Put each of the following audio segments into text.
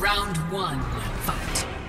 Round one, fight.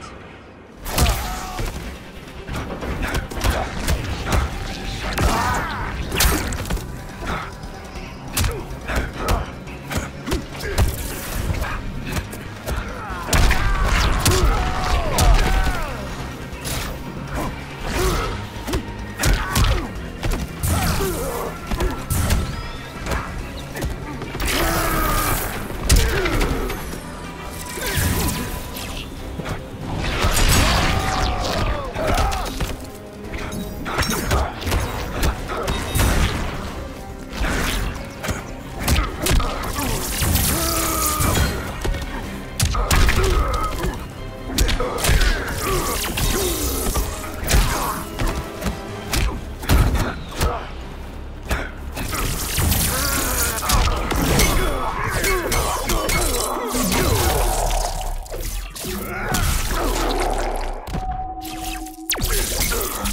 You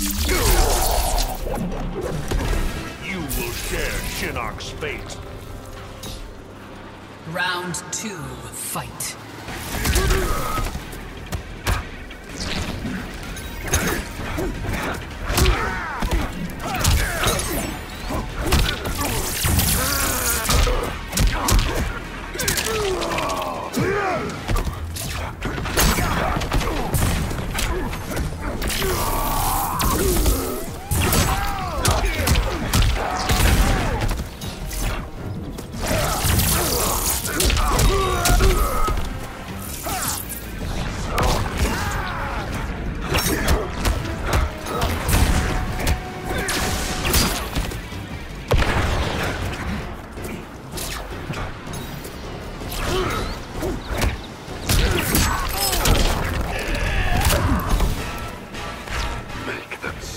will share Shinnok's fate. Round two, fight.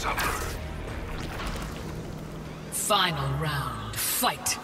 suffer. Final round, fight!